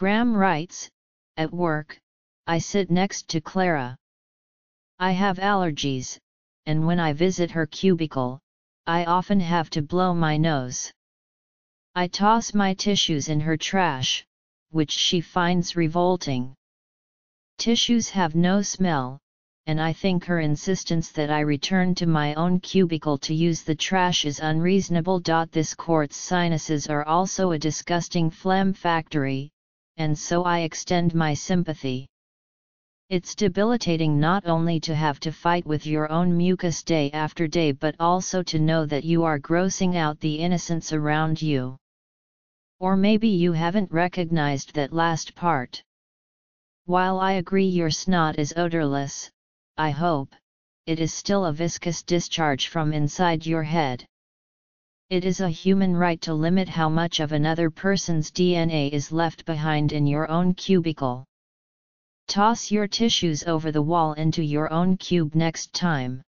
Graham writes, At work, I sit next to Clara. I have allergies, and when I visit her cubicle, I often have to blow my nose. I toss my tissues in her trash, which she finds revolting. Tissues have no smell, and I think her insistence that I return to my own cubicle to use the trash is unreasonable. This court's sinuses are also a disgusting phlegm factory, and so I extend my sympathy. It's debilitating not only to have to fight with your own mucus day after day but also to know that you are grossing out the innocents around you. Or maybe you haven't recognized that last part. While I agree your snot is odorless, I hope, it is still a viscous discharge from inside your head. It is a human right to limit how much of another person's DNA is left behind in your own cubicle. Toss your tissues over the wall into your own cube next time.